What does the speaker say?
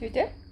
You Twitter.